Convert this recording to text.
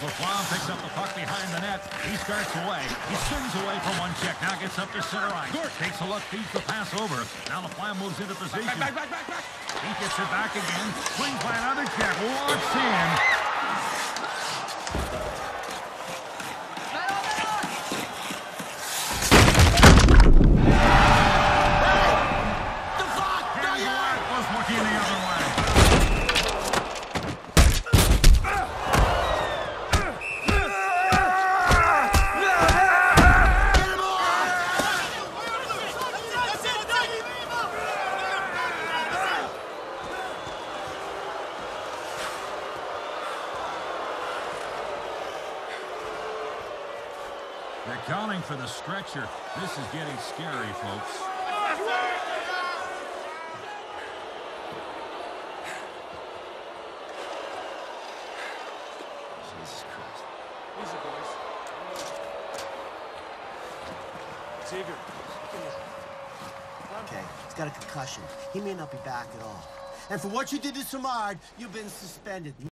LaFlamme picks up the puck behind the net. He starts away. He spins away from one check. Now gets up to center ice. Takes a look, feeds the pass over. Now LaFlamme moves into position. Back, back, back, back, back. He gets it back again. Swings by another check. Walks in. Hands away. Was looking the They're counting for the stretcher. This is getting scary, folks. Jesus Christ. Easy, boys. Xavier. Okay, he's got a concussion. He may not be back at all. And for what you did to Samard, you've been suspended.